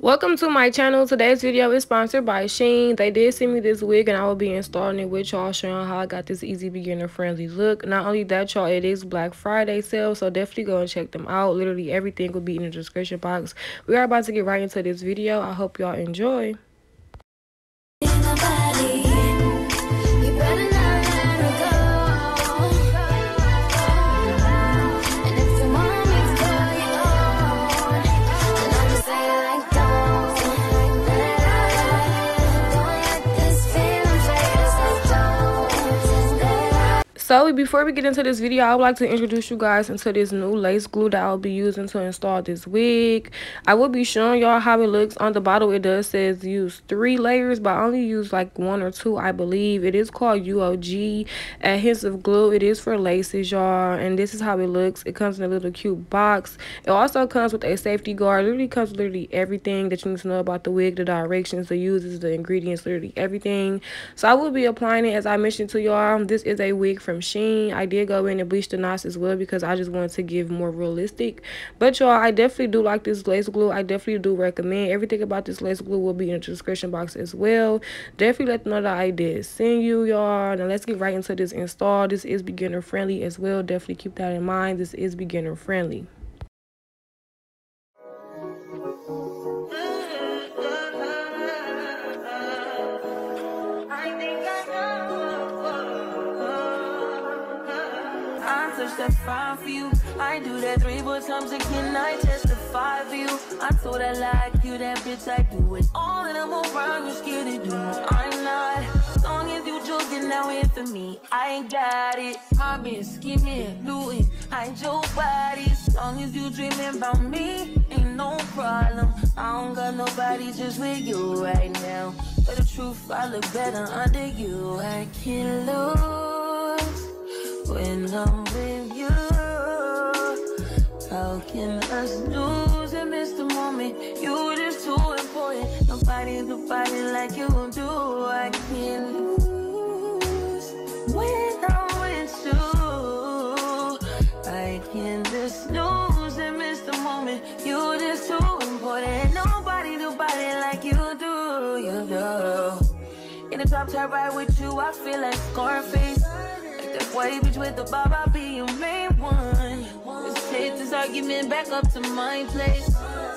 Welcome to my channel. Today's video is sponsored by Shein. They did send me this wig and I will be installing it with y'all showing how I got this easy beginner friendly look. Not only that y'all, it is Black Friday sale so definitely go and check them out. Literally everything will be in the description box. We are about to get right into this video. I hope y'all enjoy. So before we get into this video, I would like to introduce you guys into this new lace glue that I'll be using to install this wig. I will be showing y'all how it looks. On the bottle, it does says use three layers, but I only use like one or two, I believe. It is called UOG adhesive glue. It is for laces, y'all. And this is how it looks. It comes in a little cute box. It also comes with a safety guard. It literally comes with literally everything that you need to know about the wig, the directions, the uses, the ingredients, literally everything. So I will be applying it as I mentioned to y'all. This is a wig from Um, from Shein. I did go in and bleach the knots as well because I just wanted to give more realistic. But y'all, I definitely do like this lace glue. I definitely do recommend. Everything about this lace glue will be in the description box as well. Definitely let them know that I did send you, y'all. Now let's get right into this install. This is beginner friendly as well. Definitely keep that in mind. This is beginner friendly. Touch that fine for you. I do that three, four times again. I testify for you. I told I like you, that bitch. I do it all, and I'm around. You scared to do it. I'm not. As long as you joking now in for me, I ain't got it. Bitch skimming, looting, hide your body. As long as you dreaming about me, ain't no problem. I don't got nobody just with you right now. But the truth, I look better under you. I can't lose when I'm with you. How can us lose and miss the moment? You just too important. Nobody, nobody like you do. I can't lose when I'm with you. I can just lose and miss the moment. You just too important. Nobody, nobody like you do. You do. In the top ride with you, I feel like Scarface. White bitch with the bob, I'll be your main one. Let's take this argument back up to my place.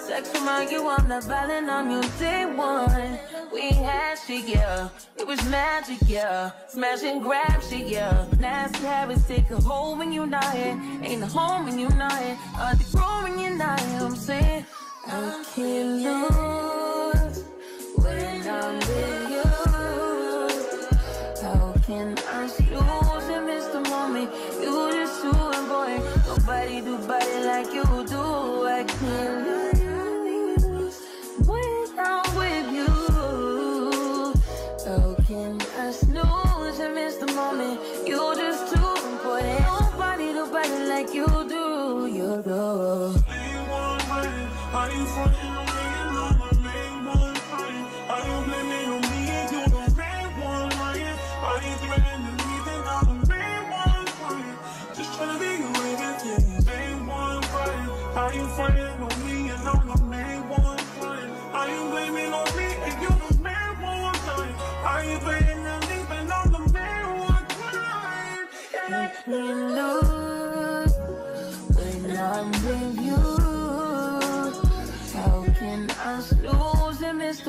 Sex from argue, I'm not violent, I'm your day one. We had shit, yeah. It was magic, yeah. Smash and grab shit, yeah. Nasty habits take a hold when you're not here. Ain't a home when you're not here. Are they grow you're not here? I'm saying I can't lose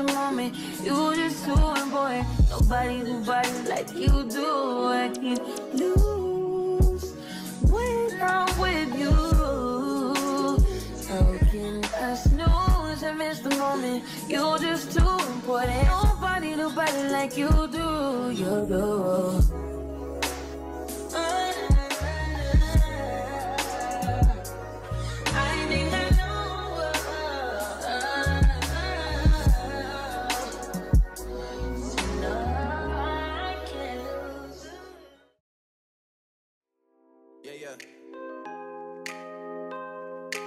the moment? You just too important. Nobody do body like you do. I can't lose when I'm with you. How can I snooze and miss the moment? You just too important. Nobody do body like you do. You do.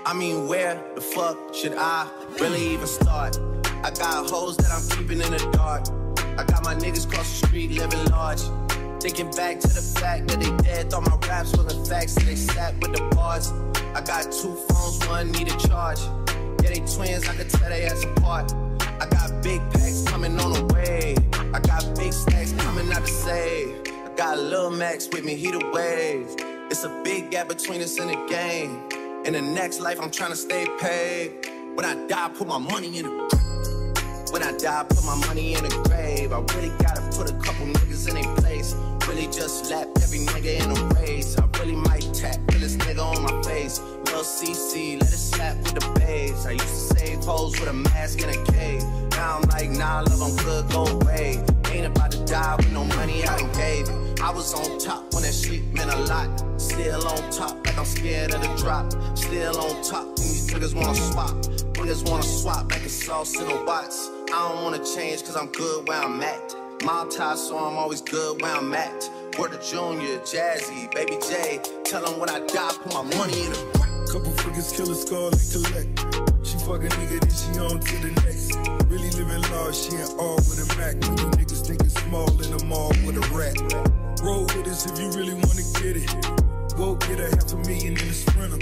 I mean, where the fuck should I really even start? I got hoes that I'm keeping in the dark. I got my niggas cross the street living large. Thinking back to the fact that they dead, thought my raps wasn't facts, so they sat with the bars. I got two phones, one need a charge. Yeah, they twins, I could tell they ass apart. I got big packs coming on the way. I got big stacks coming out to save. I got Lil Max with me, he the wave. It's a big gap between us in the game. In the next life, I'm trying to stay paid. When I die, put my money in the When I die, put my money in the grave. I really gotta put a couple niggas in their place. Really just slap every nigga in a race. I really might tap this nigga on my face. Lil CC, let it slap with the bass. I used to save hoes with a mask in a cave. Now I'm like, nah, love, I'm good, go away. Ain't about die with no money I gave. I was on top when that shit meant a lot. Still on top, like I'm scared of the drop. Still on top, and these niggas wanna swap. Niggas wanna swap like a sauce in a box. I don't wanna change, cause I'm good where I'm at. Mob tie, so I'm always good where I'm at. Word of Junior, Jazzy, Baby J. Tell them when I die, put my money in the Couple figures, kill a skull and collect. She fuck a nigga, then she on to the next. Really living large, she ain't all with a Mac. Get a half a million in a sprinter.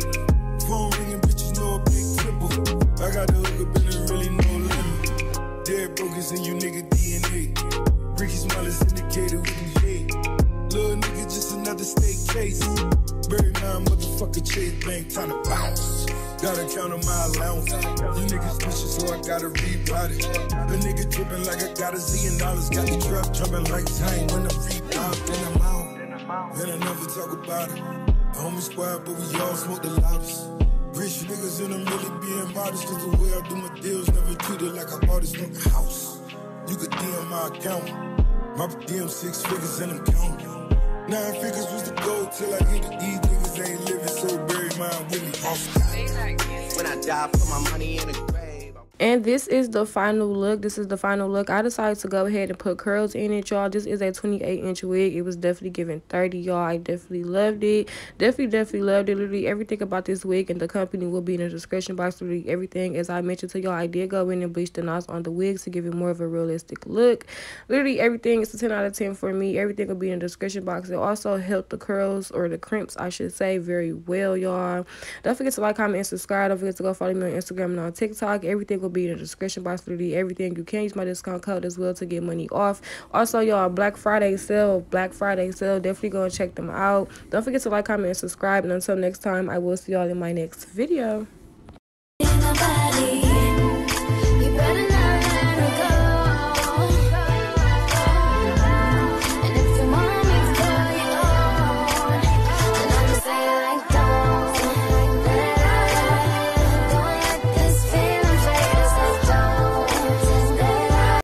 Phone ringing, bitches know a big triple. I got the hook up and there really no limit. Dead broke is in you nigga DNA. Ricky Smile is indicated with the J. Little nigga, just another state case. Bury nine motherfucker chase bank, time to bounce. Gotta count on my allowance. You niggas pushing, so I gotta rebound it. The nigga tripping like I got a zillion dollars. Got the truck jumping like time when I rebound. Then I'm out. And I never talk about it. Homie squad, but we all smoke the loudest. Rich niggas and I'm really being modest. Cause the way I do my deals never treated like an artist want a house. You could DM my account. My DM six figures and I'm counting. Nine figures was the goal till I hit it. These niggas ain't living, so bury mine with me. When I die, put my money in the grave. And this is the final look. This is the final look. I decided to go ahead and put curls in it, y'all. This is a 28 inch wig. It was definitely giving 30, y'all. I definitely loved it. Definitely, definitely loved it. Literally everything about this wig and the company will be in the description box. Literally everything. As I mentioned to y'all, I did go in and bleach the knots on the wigs to give it more of a realistic look. Literally everything is a 10 out of 10 for me. Everything will be in the description box. It also helped the curls or the crimps, I should say, very well, y'all. Don't forget to like, comment, and subscribe. Don't forget to go follow me on Instagram and on TikTok. Everything will be in the description box the everything. You can use my discount code as well to get money off. Also, y'all, Black Friday sale, Black Friday sale. Definitely go and check them out. Don't forget to like, comment, and subscribe. And until next time, I will see y'all in my next video.